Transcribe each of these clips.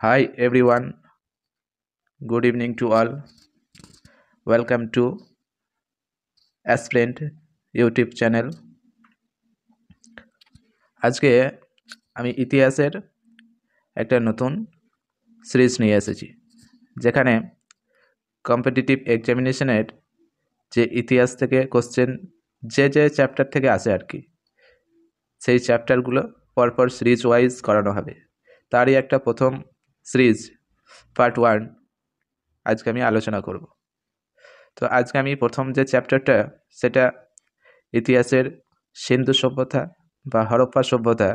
Hi everyone, good evening to all. Welcome to Asplent YouTube channel আজকে আমি ইতিহাসের একটা নতুন সিরিজ নিয়ে এসেছি যেখানে কম্পিটিটিভ এক্সামিনেশনের যে ইতিহাস থেকে কোশ্চেন যে যে চ্যাপ্টার থেকে আসে আর কি সেই চ্যাপ্টারগুলো পরপর সিরিজ ওয়াইজ করানো হবে। তারই একটা প্রথম সিরিজ, পার্ট ওয়ান, আজকে আমি আলোচনা করব। তো আজকে আমি প্রথম যে চ্যাপ্টারটা, সেটা ইতিহাসের সিন্ধু সভ্যতা বা হরপ্পা সভ্যতা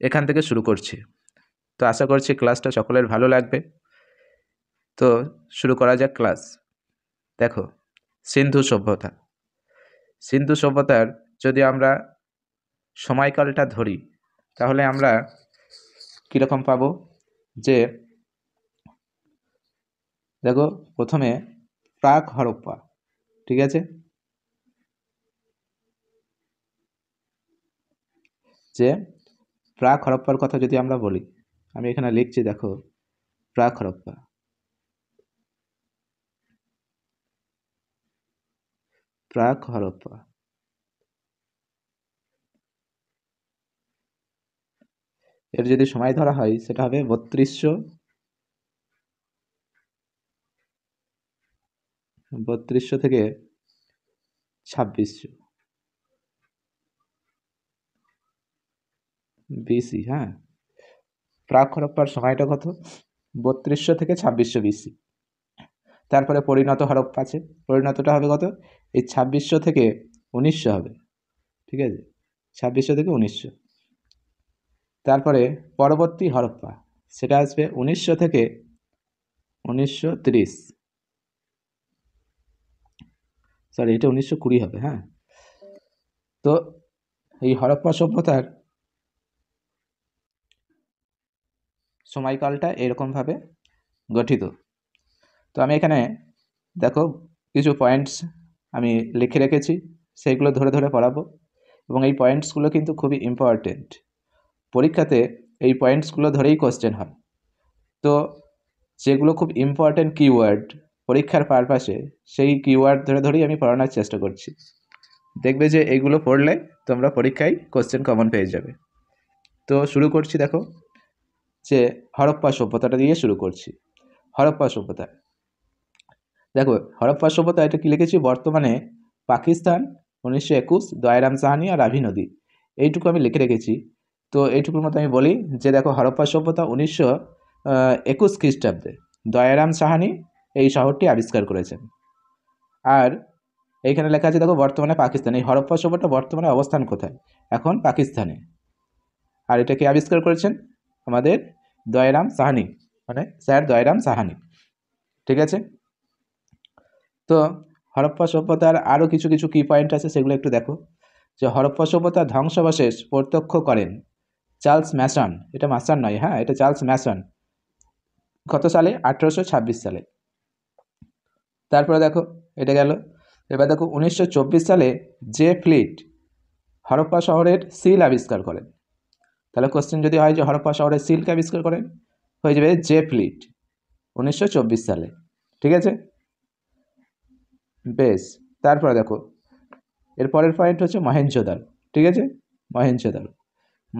এখান থেকে শুরু করছি। তো আশা করছি ক্লাসটা সকলের ভালো লাগবে। তো শুরু করা যাক ক্লাস। দেখো, সিন্ধু সভ্যতা। সিন্ধু সভ্যতার যদি আমরা সময়কালটা ধরি, তাহলে আমরা কীরকম পাবো? যে, দেখো প্রথমে প্রাক হরপ্পা, ঠিক আছে? যে, প্রাক হরপ্পার কথা যদি আমরা বলি, আমি এখানে লিখছি, দেখো, প্রাক হরপ্পা। প্রাক হরপ্পা। এর যদি সময় ধরা হয়, সেটা হবে বত্রিশশো। বত্রিশশো থেকে ছাব্বিশশো। বিসি হ্যাঁ? প্রাক হরপ্পার সময়টা কত? বত্রিশশো থেকে ছাব্বিশশো বিসি। তারপরে পরিণত হরপ্পা আছে। পরিণতটা হবে কত? এই ছাব্বিশশো থেকে উনিশশো হবে। ঠিক আছে? ছাব্বিশশো থেকে উনিশশো। তারপরে পরবর্তী হরপ্পা, সেটা আসবে উনিশশো থেকে উনিশশো তিরিশ। সরি এটা উনিশশো কুড়ি হবে হ্যাঁ। তো এই হরপ্পা সভ্যতার সময়কালটা এরকমভাবে গঠিত। তো আমি এখানে দেখো কিছু পয়েন্টস আমি লিখে রেখেছি, সেইগুলো ধরে ধরে পড়াবো। এবং এই পয়েন্টসগুলো কিন্তু খুবই ইম্পর্টেন্ট পরীক্ষাতে এই পয়েন্টসগুলো ধরেই কোশ্চেন হয়। তো যেগুলো খুব ইম্পর্টেন্ট কিওয়ার্ড পরীক্ষার পারপাসে সেই কিওয়ার্ড ধরে ধরেই আমি পড়ানোর চেষ্টা করছি। দেখবে যে এইগুলো পড়লে তোমরা পরীক্ষায় কোশ্চেন কমন পেয়ে যাবে। তো শুরু করছি দেখো, যে হরপ্পা সভ্যতাটা দিয়ে শুরু করছি। হরপ্পা সভ্যতা। দেখো, হরপ্পা সভ্যতা এটা কি লিখেছি? বর্তমানে পাকিস্তান উনিশশো একুশ, দয়রাম সাহানি আর রাভি নদী। এইটুকু আমি লিখে রেখেছি। তো এইটুকুর মতো আমি বলি যে দেখো হরপ্পা সভ্যতা উনিশশো একুশ খ্রিস্টাব্দে দয়ারাম সাহানি এই শহরটি আবিষ্কার করেছেন। আর এইখানে লেখা আছে, দেখো, বর্তমানে পাকিস্তান। এই হরপ্পা সভ্যতা বর্তমানে অবস্থান কোথায়? এখন পাকিস্তানে। আর এটা কে আবিষ্কার করেছেন? আমাদের দয়রাম সাহানি। মানে স্যার দয়রাম সাহানি। ঠিক আছে? তো হরপ্পা সভ্যতার আরও কিছু কিছু কি পয়েন্ট আছে, সেগুলো একটু দেখো। যে হরপ্পা সভ্যতার ধ্বংসাবশেষ প্রত্যক্ষ করেন চার্লস ম্যাসন, এটা ম্যাসন নয় হ্যাঁ এটা চার্লস ম্যাসন। কত সালে? আঠেরোশো ছাব্বিশ সালে। তারপরে দেখো, এটা গেল। এবার দেখো, উনিশশো চব্বিশ সালে জে ফ্লিট হরপ্পা শহরের সিল আবিষ্কার করেন তাহলে কোশ্চেন যদি হয় যে হরপ্পা শহরের সিলকে আবিষ্কার করেন হয়ে যাবে জে ফ্লিট উনিশশো চব্বিশ সালে, ঠিক আছে? বেশ, তারপরে দেখো, এর পরের পয়েন্ট হচ্ছে মহেঞ্জোদার ঠিক আছে? মহেঞ্জোদার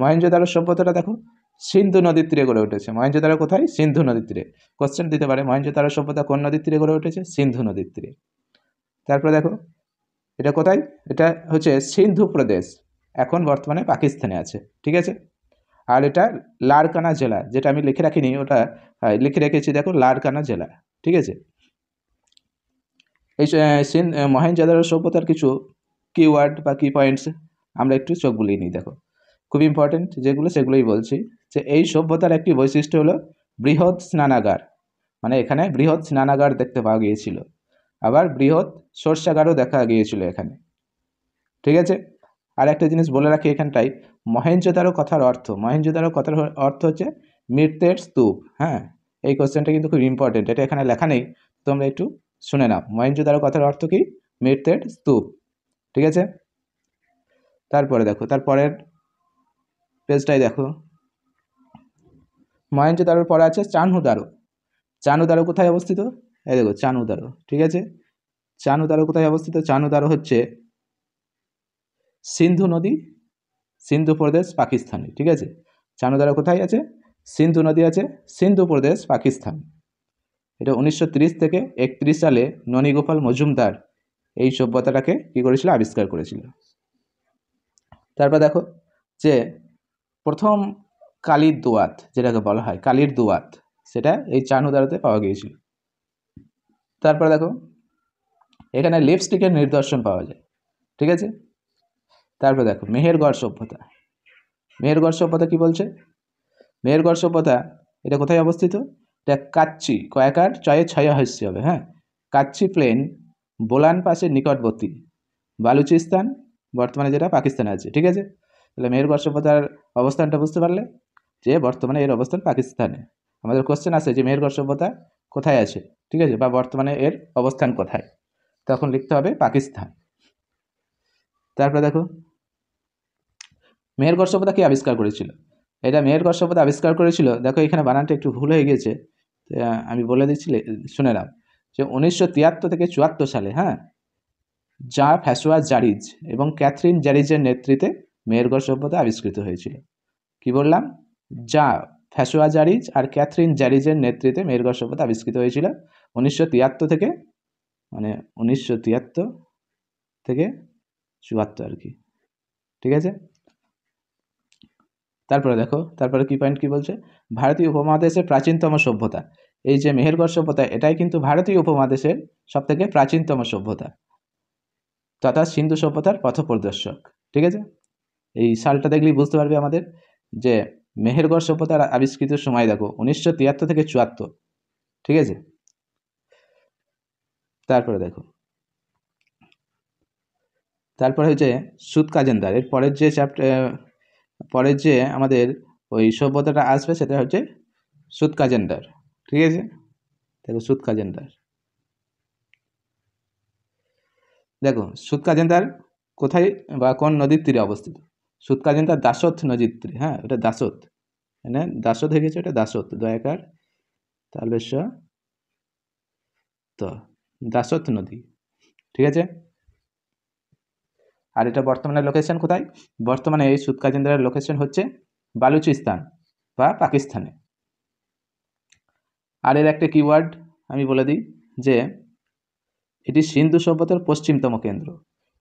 মহেঞ্জোদারো সভ্যতাটা দেখো, সিন্ধু নদীর তীরে গড়ে উঠেছে। মহেঞ্জোদারো কোথায়? সিন্ধু নদীর তীরে। কোশ্চেন দিতে পারে মহেঞ্জোদারো সভ্যতা কোন নদীর তীরে গড়ে উঠেছে? সিন্ধু নদীর তীরে। তারপরে দেখো, এটা কোথায়? এটা হচ্ছে সিন্ধু প্রদেশ, এখন বর্তমানে পাকিস্তানে আছে, ঠিক আছে? আর এটা লারকানা জেলা, যেটা আমি লিখে রাখিনি, ওটা লিখে রেখেছি, দেখো, লারকানা জেলা, ঠিক আছে? এই মহেঞ্জোদারো সভ্যতার কিছু কিওয়ার্ড বা কি পয়েন্টস আমরা একটু চোখ বুলিয়ে নিই, দেখো। খুব ইম্পর্টেন্ট যেগুলো সেগুলোই বলছি, যে এই সভ্যতার একটি বৈশিষ্ট্য হলো বৃহৎ স্নানাগার। মানে এখানে বৃহৎ স্নানাগার দেখতে পাওয়া গিয়েছিল। আবার বৃহৎ সর্ষাগারও দেখা গিয়েছিল এখানে। ঠিক আছে? আর একটা জিনিস বলে রাখি এখানটাই মহেঞ্জোদারো কথার অর্থ, মহেঞ্জোদারো কথার অর্থ হচ্ছে মৃত্যের স্তূপ। হ্যাঁ এই কোশ্চেনটা কিন্তু খুব ইম্পর্টেন্ট এটা এখানে লেখা নেই, তোমরা একটু শুনে নাও। মহেঞ্জোদারো কথার অর্থ কি? মৃত্যের স্তূপ। ঠিক আছে? তারপরে দেখো, তারপরের পেজটাই দেখো। মহেঞ্জোদারোর পরে আছে চানহুদারো চানুদারো কোথায় অবস্থিত? এই দেখো চানুদারো ঠিক আছে? চানুদারো কোথায় অবস্থিত? চানুদারো হচ্ছে সিন্ধু নদী, সিন্ধু প্রদেশ পাকিস্তানে, ঠিক আছে? চানুদারো কোথায় আছে? সিন্ধু নদী আছে, সিন্ধু প্রদেশ পাকিস্তান। এটা উনিশশো ত্রিশ থেকে একত্রিশ সালে ননীগোপাল মজুমদার এই সভ্যতাটাকে কী করেছিল? আবিষ্কার করেছিল। তারপর দেখো যে প্রথম কালির দোয়াত, যেটাকে বলা হয়, কালির দোয়াত, সেটা এই চানুদারাতে পাওয়া গিয়েছিল। তারপরে দেখো, এখানে লিপস্টিকের নিদর্শন পাওয়া যায়, ঠিক আছে? তারপর দেখো মেহেরগড় সভ্যতা। মেহেরগড় সভ্যতা কি বলছে? মেহেরগড় সভ্যতা, এটা কোথায় অবস্থিত? এটা কাচ্চি কয়েকার চয়ে ছয় হাস্য হবে হ্যাঁ? কাচ্চি প্লেন বোলান পাশের নিকটবর্তী, বালুচিস্তান, বর্তমানে যেটা পাকিস্তানে আছে, ঠিক আছে? তাহলে মেহেরগড় সভ্যতার অবস্থানটা বুঝতে পারলে? যে বর্তমানে এর অবস্থান পাকিস্তানে। আমাদের কোশ্চেন আছে যে মেহেরগড় সভ্যতা কোথায় আছে? ঠিক আছে? বা বর্তমানে এর অবস্থান কোথায়? তখন লিখতে হবে পাকিস্তান। তারপরে দেখো মেহেরগড় সভ্যতা কি আবিষ্কার করেছিল? এটা মেহেরগড় সভ্যতা আবিষ্কার করেছিল, দেখো এখানে বানানটা একটু ভুল হয়ে গিয়েছে আমি বলে দিচ্ছি শুনে নাও। যে উনিশশো তিয়াত্তর থেকে চুয়াত্তর সালে হ্যাঁ যা ফ্যাসোয়া জারিজ এবং ক্যাথরিন জারিজের নেতৃত্বে মেহেরগড় সভ্যতা আবিষ্কৃত হয়েছিল। কি বললাম? যা ফ্যাসোয়া জারিজ আর ক্যাথরিন জারিজের নেতৃত্বে মেহেরগড় সভ্যতা আবিষ্কৃত হয়েছিল। উনিশশো তিয়াত্তর থেকে মানে উনিশশো তিয়াত্তর থেকে চুয়াত্তর আর কি। ঠিক আছে? তারপরে দেখো, তারপরে কি পয়েন্ট কি বলছে? ভারতীয় উপমহাদেশের প্রাচীনতম সভ্যতা। এই যে মেহেরগড় সভ্যতা, এটাই কিন্তু ভারতীয় উপমহাদেশের সবথেকে প্রাচীনতম সভ্যতা। তথা সিন্ধু সভ্যতার পথপ্রদর্শক। ঠিক আছে? এই সালটা দেখলেই বুঝতে পারবে আমাদের যে মেহেরগড় সভ্যতার আবিষ্কৃত সময়, দেখো, উনিশশো তিয়াত্তর থেকে চুয়াত্তর। ঠিক আছে? তারপরে দেখো। তারপরে হচ্ছে সুদ কাজেন্দার। এর পরের যে চ্যাপ্টার পরের যে আমাদের ওই সভ্যতাটা আসবে সেটা হচ্ছে সুদ কাজেন্ডার ঠিক আছে? দেখো, সুদ কাজেন্ডার দেখো, সুদ কাজেন্দার কোথায় বা কোন নদীর তীরে অবস্থিত? কাজেন্দার দাসত নদীর তীরে হ্যাঁ ওটা দাসত মানে দাসত হয়ে গেছে, ওটা দাসত দয়াকার, তালবেশ। তো দাসত নদী, ঠিক আছে? আর এটা বর্তমানে লোকেশন কোথায়? বর্তমানে এই সুদ কাজেন্দ্রের লোকেশন হচ্ছে বালুচিস্তান বা পাকিস্তানে। আর এর একটা কিওয়ার্ড আমি বলে দিই যে, এটি সিন্ধু সভ্যতার পশ্চিমতম কেন্দ্র।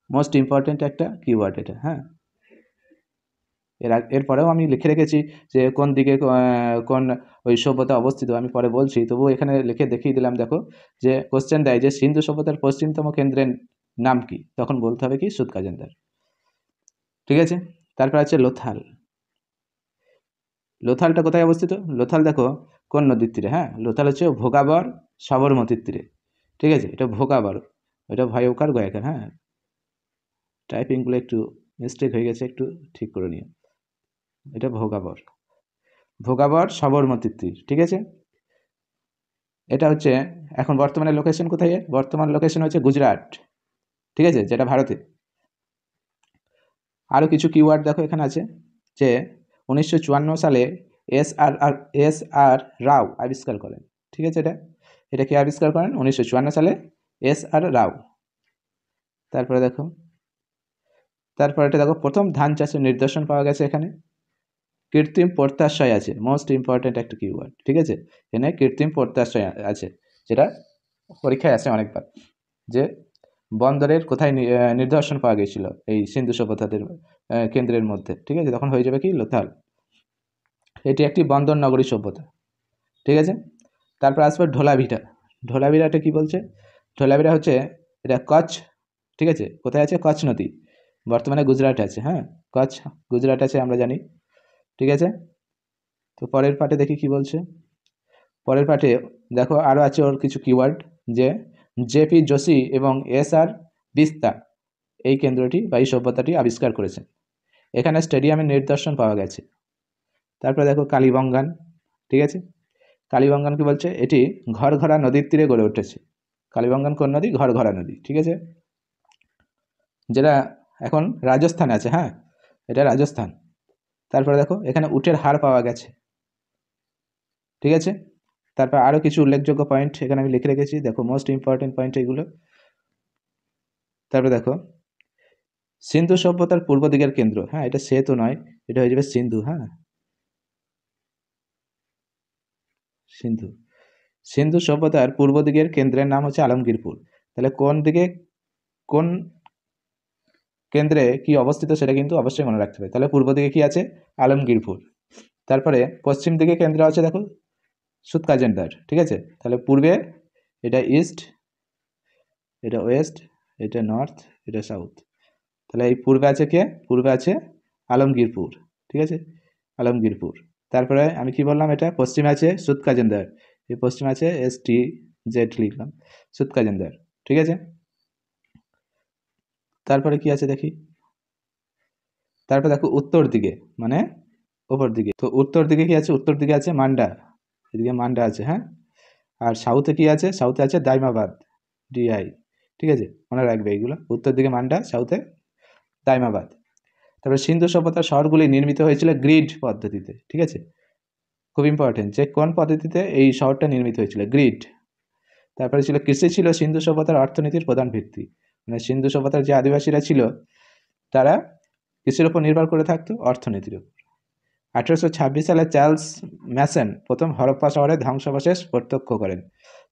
মোস্ট ইম্পর্ট্যান্ট একটা কিওয়ার্ড এটা হ্যাঁ। এর এরপরেও আমি লিখে রেখেছি যে কোন দিকে কোন ওই সভ্যতা অবস্থিত, আমি পরে বলছি। তবুও এখানে লিখে দেখিয়ে দিলাম, দেখো, যে কোশ্চেন দেয় যে সিন্ধু সভ্যতার পশ্চিমতম কেন্দ্রের নাম কি? তখন বলতে হবে কি? সুদ কাজেন্দার। ঠিক আছে? তারপর আছে লোথাল। লোথালটা কোথায় অবস্থিত? লোথাল দেখো, কোন নদীর তীরে হ্যাঁ? লোথাল হচ্ছে ভোগাবর সবরমতির তীরে। ঠিক আছে? এটা ভোগাবর। এটা ভয়কার গয়াকার হ্যাঁ? টাইপিংগুলো একটু মিস্টেক হয়ে গেছে, একটু ঠিক করে নিও। এটা ভোগাবর। ভোগাবর সবরমতির তীর ঠিক আছে? এটা হচ্ছে এখন বর্তমানে লোকেশন কোথায় বর্তমান লোকেশন হচ্ছে গুজরাট, ঠিক আছে? যেটা ভারতে। আরও কিছু কিওয়ার্ড দেখো এখানে আছে, যে উনিশশো চুয়ান্ন সালে এস আর আর, এস আর রাও আবিষ্কার করেন, ঠিক আছে এটা? এটা কে আবিষ্কার করেন? উনিশশো চুয়ান্ন সালে এস আর রাও। তারপরে দেখো, তারপরে এটা দেখো, প্রথম ধান চাষের নিদর্শন পাওয়া গেছে এখানে। কৃত্রিম প্রত্যাশয় আছে। মোস্ট ইম্পর্ট্যান্ট একটা কিওয়ার্ড ঠিক আছে? এখানে কৃত্রিম প্রত্যাশয় আছে, যেটা পরীক্ষায় আসে অনেকবার, যে বন্দরের কোথায় নিদর্শন পাওয়া গিয়েছিল এই সিন্ধু সভ্যতাদের কেন্দ্রের মধ্যে, ঠিক আছে? তখন হয়ে যাবে কি? লোথাল। এটি একটি বন্দর নগরী সভ্যতা, ঠিক আছে? তারপর আসবে ঢোলাভিটা ঢোলাভিরাটা কি বলছে? ঢোলাভিরা হচ্ছে এটা কচ্ছ, ঠিক আছে? কোথায় আছে? কচ্ছ নদী। বর্তমানে গুজরাটে আছে হ্যাঁ? কচ্ছ, গুজরাট আছে আমরা জানি। ঠিক আছে? তো পরের পাটে দেখি কি বলছে। পরের পাটে দেখো আরও আছে ওর কিছু কিওয়ার্ড যে জেপি যোশী এবং এস আর বিস্তা এই কেন্দ্রটি বা এই সভ্যতাটি আবিষ্কার করেছেন এখানে স্টেডিয়ামের নিদর্শন পাওয়া গেছে। তারপরে দেখো কালীবঙ্গান, ঠিক আছে? কালীবঙ্গান কি বলছে? এটি ঘরঘরা নদীর তীরে গড়ে উঠেছে। কালীবঙ্গান কোন নদী? ঘরঘরা নদী, ঠিক আছে? যেটা এখন রাজস্থানে আছে হ্যাঁ? এটা রাজস্থান। তারপরে দেখো, এখানে উটের হাড় পাওয়া গেছে। ঠিক আছে? তারপর আরও কিছু উল্লেখযোগ্য পয়েন্ট এখানে আমি লিখে রেখেছি। দেখো মোস্ট ইম্পর্টেন্ট পয়েন্ট এগুলো। তারপরে দেখো, সিন্ধু সভ্যতার পূর্ব দিকের কেন্দ্র। হ্যাঁ এটা সে তো নয়, এটা হয়ে যাবে সিন্ধু হ্যাঁ। সিন্ধু। সিন্ধু সভ্যতার পূর্ব দিকের কেন্দ্রের নাম হচ্ছে আলমগীরপুর। তাহলে কোন দিকে, কোন কেন্দ্রে কি অবস্থিত সেটা কিন্তু অবশ্যই মনে রাখতে হবে। তাহলে পূর্ব দিকে কি আছে? আলমগীরপুর। তারপরে পশ্চিম দিকে কেন্দ্র আছে দেখো সুতকাজেন্দার ঠিক আছে? তাহলে পূর্বে এটা ইস্ট এটা ওয়েস্ট এটা নর্থ এটা সাউথ তাহলে এই পূর্বে আছে কে? পূর্বে আছে আলমগীরপুর, ঠিক আছে? আলমগীরপুর। তারপরে আমি কি বললাম এটা? পশ্চিমে আছে সুতকাজেন্দার এই পশ্চিমে আছে এস টি জেড লিখলাম। সুতকাজেন্দার ঠিক আছে? তারপরে কি আছে দেখি? তারপর দেখো উত্তর দিকে মানে ওপর দিকে। তো উত্তর দিকে কি আছে? উত্তর দিকে আছে মান্ডা। এদিকে মান্ডা আছে হ্যাঁ? আর সাউথে কি আছে? সাউথে আছে দাইমাবাদ ডিআই ঠিক আছে? মনে রাখবে এইগুলো। উত্তর দিকে মান্ডা সাউথে দাইমাবাদ। তারপরে সিন্ধু সভ্যতার শহরগুলি নির্মিত হয়েছিল গ্রিড পদ্ধতিতে, ঠিক আছে? খুব ইম্পর্টেন্ট যে কোন পদ্ধতিতে এই শহরটা নির্মিত হয়েছিল? গ্রিড। তারপরে ছিল, কৃষি ছিল সিন্ধু সভ্যতার অর্থনীতির প্রধান ভিত্তি। মানে সিন্ধু সভ্যতার যে আদিবাসীরা ছিল, তারা কৃষির উপর নির্ভর করে থাকতো অর্থনীতির উপর। আঠেরোশো ছাব্বিশ সালে চার্লস ম্যাসন প্রথম হরপ্পা শহরে ধ্বংসাবশেষ প্রত্যক্ষ করেন।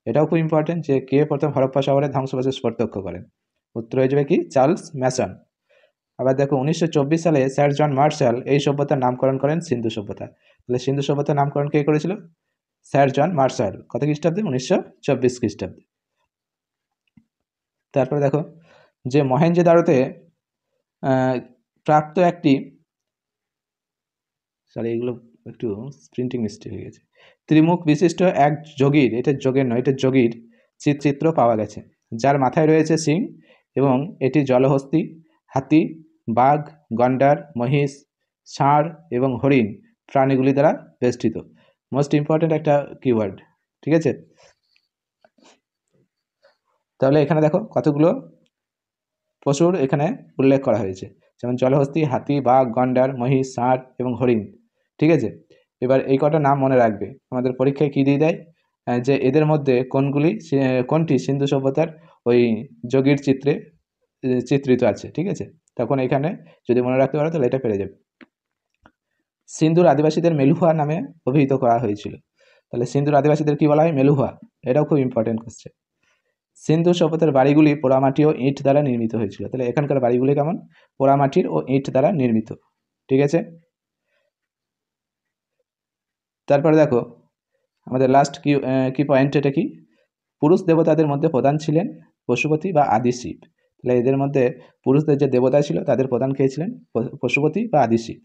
এটাও খুব ইম্পর্টেন্ট যে কে প্রথম হরপ্পা শহরে ধ্বংসাবশেষ প্রত্যক্ষ করেন। উত্তর হয়ে যাবে কি? Charles Masson. আবার দেখো, উনিশশো চব্বিশ সালে স্যার জন মার্শাল এই সভ্যতার নামকরণ করেন সিন্ধু সভ্যতা। তাহলে সিন্ধু সভ্যতার নামকরণ কে করেছিল? Sir John Marshall. কত খ্রিস্টাব্দে? উনিশশো চব্বিশ খ্রিস্টাব্দে। তারপরে দেখো যে মহেঞ্জোদারোতে প্রাপ্ত একটি সরি এগুলো একটু প্রিন্টিং মিস্টেক হয়ে গেছে। ত্রিমুখ বিশিষ্ট এক যোগীর, এটা যোগের নয়, এটা যোগীর চিত্র পাওয়া গেছে, যার মাথায় রয়েছে সিং এবং এটি জলহস্তি, হাতি, বাঘ, গন্ডার, মহিষ, ষাঁড় এবং হরিণ প্রাণীগুলি দ্বারা বেষ্টিত। মোস্ট ইম্পর্ট্যান্ট একটা কিওয়ার্ড ঠিক আছে? তাহলে এখানে দেখো কতগুলো পশুর এখানে উল্লেখ করা হয়েছে। যেমন জলহস্তি, হাতি, বাঘ, গন্ডার, মহিষ, ষাঁড় এবং হরিণ। ঠিক আছে? এবার এই কটা নাম মনে রাখবে। আমাদের পরীক্ষায় কী দিয়ে দেয়? যে এদের মধ্যে কোনগুলি কোনটি সিন্ধু সভ্যতার ওই যোগীর চিত্রে চিত্রিত আছে। ঠিক আছে? তখন এখানে যদি মনে রাখতে পারো তাহলে এটা পেরে যাবে। সিন্ধুর আদিবাসীদের মেলুহা নামে অভিহিত করা হয়েছিল। তাহলে সিন্ধুর আদিবাসীদের কি বলা হয়? মেলুহা। এটাও খুব ইম্পর্টেন্ট কোশ্চেন সিন্ধু সভ্যতার বাড়িগুলি পোড়ামাটি ও ইট দ্বারা নির্মিত হয়েছিল। তাহলে এখানকার বাড়িগুলি কেমন? পোড়ামাটির ও ইট দ্বারা নির্মিত। ঠিক আছে? তারপরে দেখো, আমাদের লাস্ট কি কি পয়েন্ট এটা কি? পুরুষ দেবতাদের মধ্যে প্রধান ছিলেন পশুপতি বা আদিশিব তাহলে এদের মধ্যে পুরুষদের যে দেবতা ছিল, তাদের প্রধান কে ছিলেন? পশুপতি বা আদিশিব